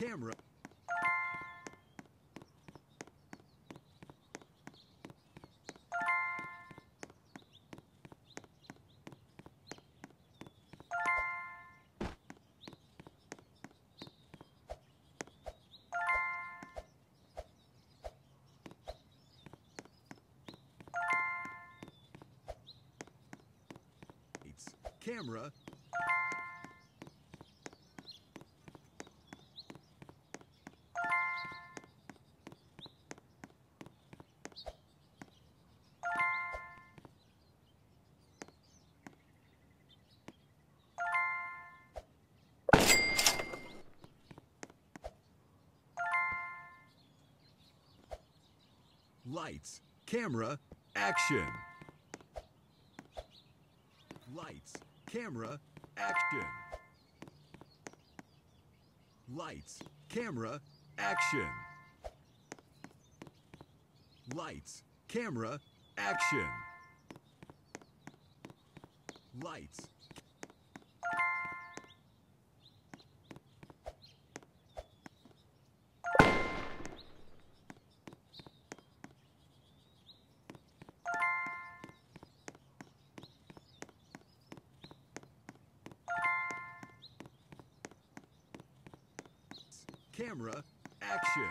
camera. Camera. Lights, camera, action. Lights, camera, action. Lights, camera, action. Lights, camera, action. Lights. Camera, action.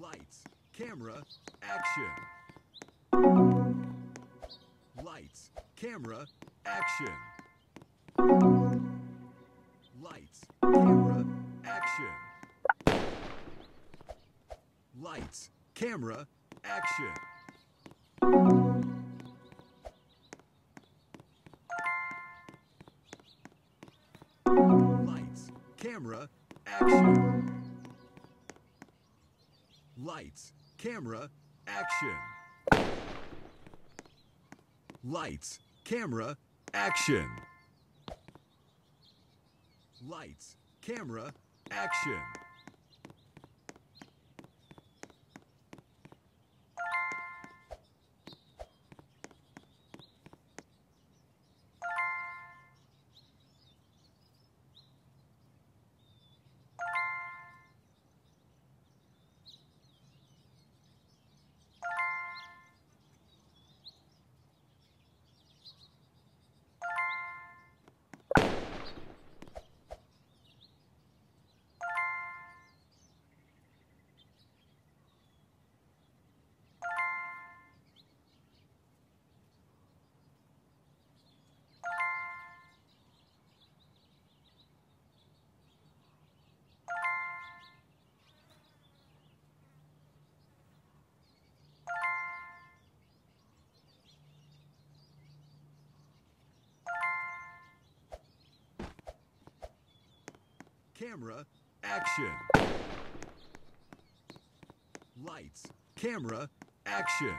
Lights, camera, action. Lights, camera, action. Lights, camera, action. Lights, camera, action. Camera, action. Lights, camera, action. Lights, camera, action. Lights, camera, action. Camera, action. Lights, camera, action.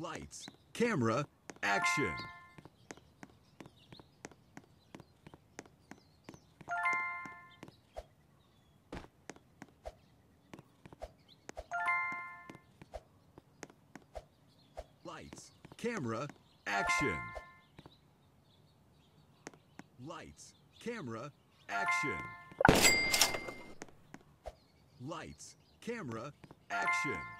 Lights, camera, action! Lights, camera, action! Lights, camera, action! Lights, camera, action!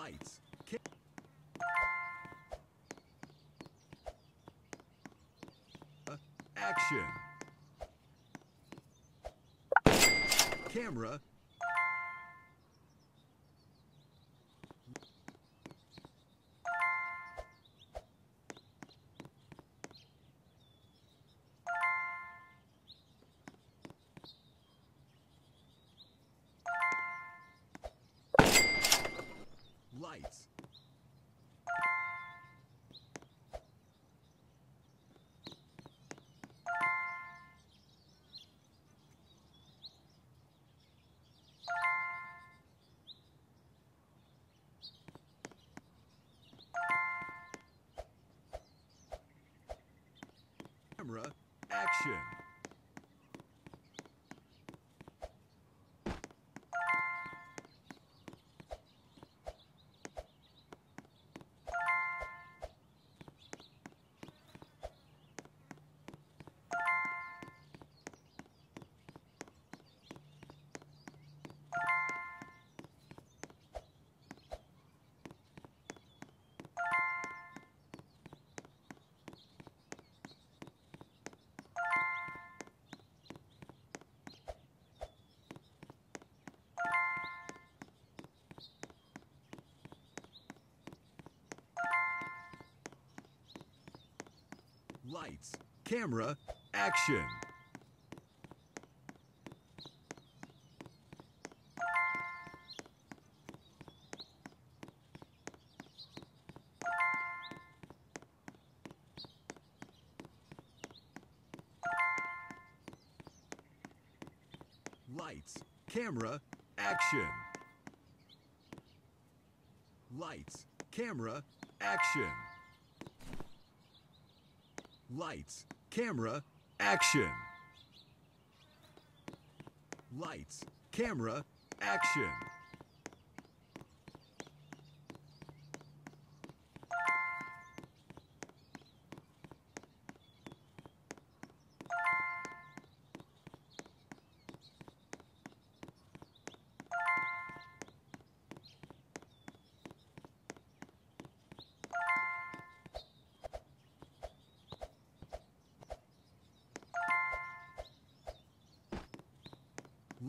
Lights, Uh, action. Camera, lights. Camera, Lights, camera, action. Lights, camera, action. Lights, camera, action. Lights, camera, action. Lights, camera, action.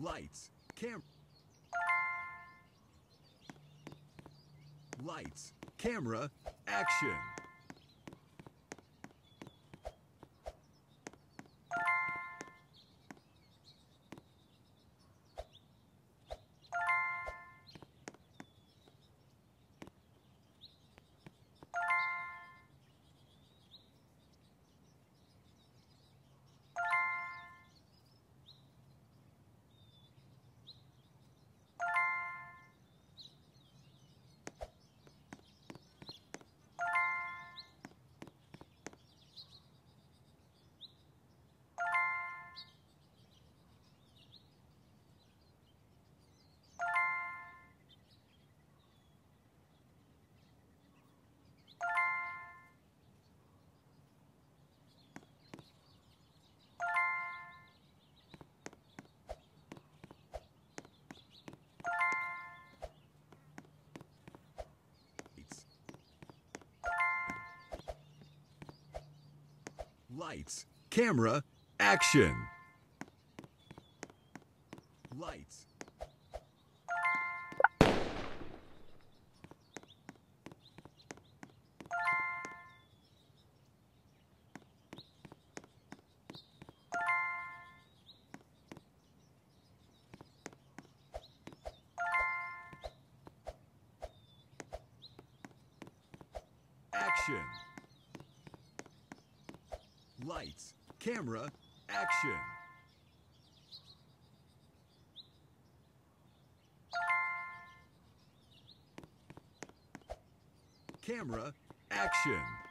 Lights, cam. Lights, camera, action. Lights, camera, action. Lights. Lights, camera, action. Camera, action.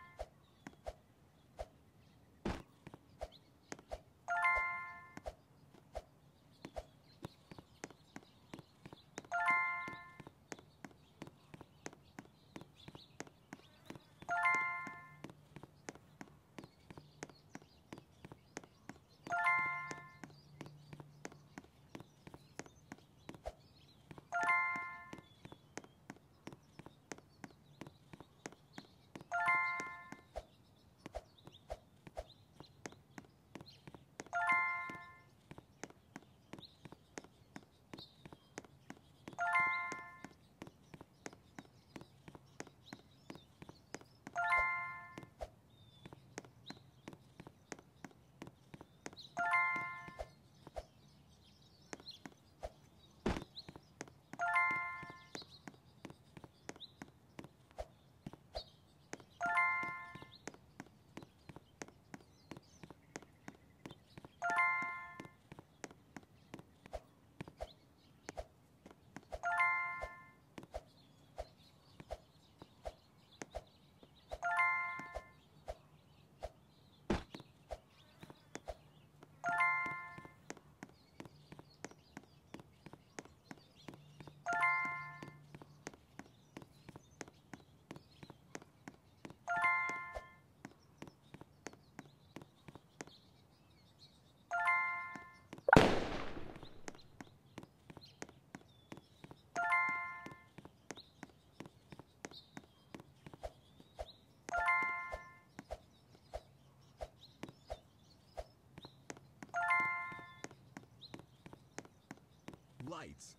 Lights.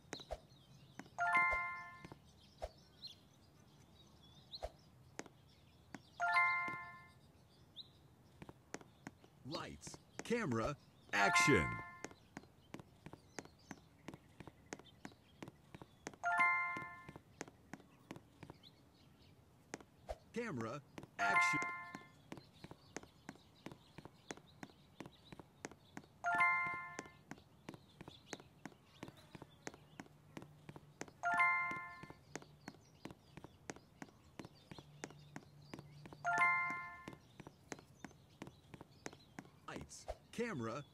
Lights, camera, action. Camera, action. Camera.